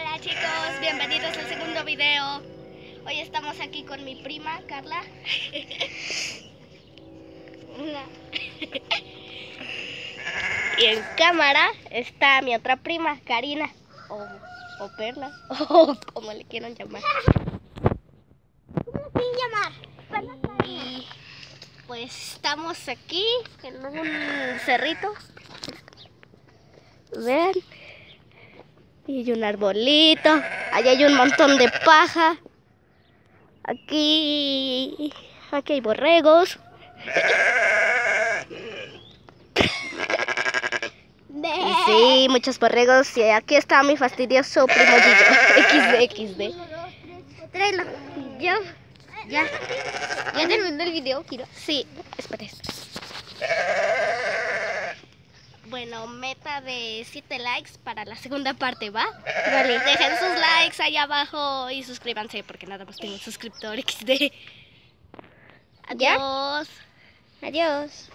Hola chicos, bienvenidos al segundo video. Hoy estamos aquí con mi prima Carla. y en cámara está mi otra prima, Karina. O, o Perla, o como le quieran llamar. ¿Cómo se llamar? Y pues estamos aquí en un cerrito. Vean. Y hay un arbolito. Allá hay un montón de paja. Aquí, aquí hay borregos. Y sí, muchos borregos. Y aquí está mi fastidioso primo Gillo. XD, XD. Tráelo. Yo, Ya. ¿Ya terminó el video, Kiro? Sí, espera. Bueno, meta de 7 likes para la segunda parte, ¿va? Vale. Dejen sus likes ahí abajo y suscríbanse porque nada más tengo un suscriptor XD. ¿Ya? Adiós. Adiós.